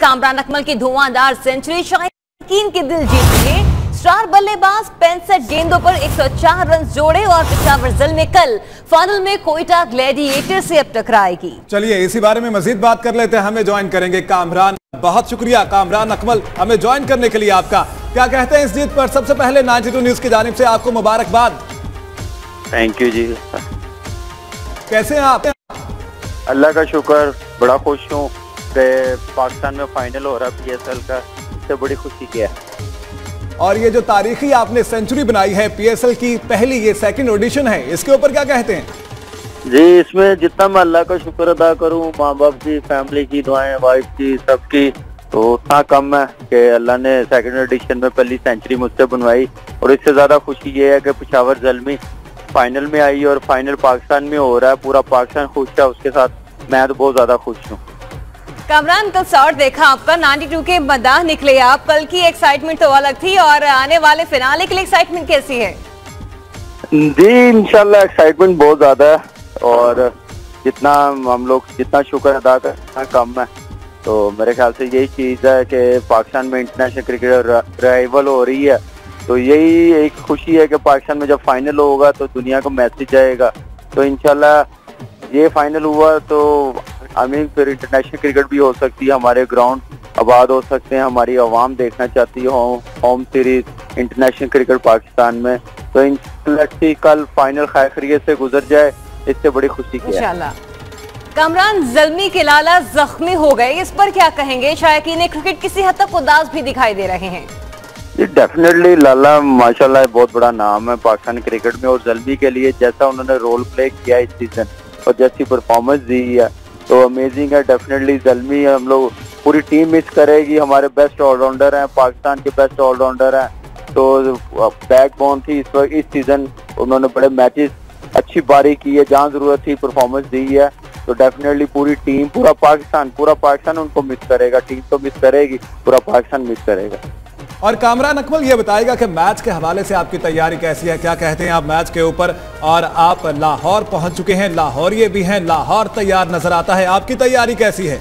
कामरान अकमल की धुआंधार सेंचुरी शाहीन के दिल जीत लिए स्टार बल्लेबाज पैंसठ गेंदों पर 104 रन जोड़े और पिशावर जलमी कल फाइनल में कोयटा ग्लैडिएटर से अब टकराएगी। चलिए इसी बारे में मजीद बात कर लेते हैं। हमें ज्वाइन करेंगे कामरान। बहुत शुक्रिया कामरान अकमल। हमें ज्वाइन करने के लिए आपका। क्या कहते हैं इस जीत पर? सबसे पहले 92 न्यूज़ की जानिब से आपको मुबारकबाद। थैंक यू जी। कैसे हैं आप? अल्लाह का शुक्र बड़ा खुश हूँ। कि पाकिस्तान में फाइनल हो रहा है पीएसएल का इससे बड़ी खुशी क्या है? और ये जो तारीखी आपने सेंचुरी बनाई है पीएसएल की पहली ये सेकंड ऑडिशन है इसके ऊपर क्या कहते हैं? जी इसमें जितना मैं अल्लाह का शुक्र अदा करूँ माँ बाप की फैमिली की दुआएँ वाइफ की सबकी तो उतना कम है कि अल्लाह ने सेकंड एडिशन में पहली सेंचुरी मुझसे बनवाई। और इससे ज़्यादा खुशी ये है कि पिशावर जलमी फाइनल में आई और फाइनल पाकिस्तान में हो रहा है पूरा पाकिस्तान खुश है उसके साथ मैं तो बहुत ज़्यादा खुश हूँ। कामरान कल शॉट देखा आपका। 92 के मदाह निकले आप। कल की एक्साइटमेंट तो अलग थी और आने वाले फिनाले के लिए एक्साइटमेंट कैसी है? जी, इंशाल्लाह एक्साइटमेंट बहुत ज़्यादा है और जितना हम लोग, जितना शुक्र अदा कर, उतना कम है। तो मेरे ख्याल से यही चीज़ है कि पाकिस्तान में इंटरनेशनल क्रिकेट राइवल हो रही है। तो यही एक खुशी है कि पाकिस्तान में जब फाइनल होगा तो दुनिया को मैसेज जाएगा तो इंशाल्लाह ये फाइनल हुआ तो आई मीन फिर इंटरनेशनल क्रिकेट भी हो सकती है हमारे ग्राउंड आबाद हो सकते हैं हमारी आवाम देखना चाहती है home series international cricket Pakistan में। तो इंशाल्लाह कल फाइनल खैरियत से गुजर जाए इससे बड़ी खुशी की है। कामरान जलमी के लाला जख्मी हो गए इस पर क्या कहेंगे? शायकीन क्रिकेट किसी हद तक उदास भी दिखाई दे रहे हैं। जी डेफिनेटली लाला माशाल्लाह बहुत बड़ा नाम है पाकिस्तान क्रिकेट में और जलमी के लिए जैसा उन्होंने रोल प्ले किया इस सीज़न और जैसी परफॉर्मेंस दी है तो अमेजिंग है डेफिनेटली जल्मी हम लोग पूरी टीम मिस करेगी। हमारे बेस्ट ऑलराउंडर हैं, पाकिस्तान के बेस्ट ऑलराउंडर हैं। तो बैक बोन थी इस वक्त, इस सीज़न उन्होंने बड़े मैचेस अच्छी बारी की है, जहाँ ज़रूरत थी परफॉर्मेंस दी है। तो डेफिनेटली पूरी टीम पूरा पाकिस्तान पूरा पाकिस्तान उनको मिस करेगा टीम तो मिस करेगी, पूरा पाकिस्तान मिस करेगा। और कामरान अकमल ये बताएगा कि मैच के हवाले से आपकी तैयारी कैसी है, क्या कहते हैं आप मैच के ऊपर? और आप लाहौर पहुँच चुके हैं, लाहौर ये भी हैं, लाहौर तैयार नज़र आता है। आपकी तैयारी कैसी है?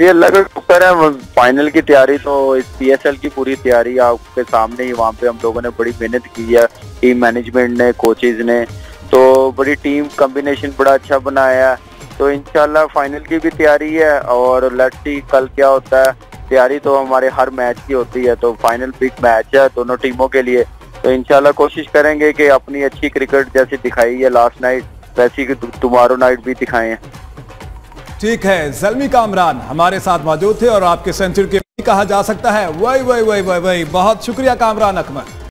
ये का है फाइनल की तैयारी तो इस पीएसएल की पूरी तैयारी आपके सामने ही, वहाँ पे हम लोगों ने बड़ी मेहनत की है टीम मैनेजमेंट ने कोचेज ने तो बड़ी टीम कॉम्बिनेशन बड़ा अच्छा बनाया है। तो इनशाला फाइनल की भी तैयारी है और लेट्स सी कल क्या होता है तैयारी तो हमारे हर मैच की होती है तो फाइनल बिग मैच है दोनों टीमों के लिए। तो इनशाला कोशिश करेंगे कि अपनी अच्छी क्रिकेट जैसी दिखाई है लास्ट नाइट वैसी टुमारो नाइट भी दिखाएँ। ठीक है, जलमी कामरान हमारे साथ मौजूद थे और आपके सेंचुरी के कहा जा सकता है। वही वही वही वही वही, बहुत शुक्रिया कामरान अकमल।